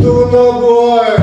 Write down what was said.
Do not go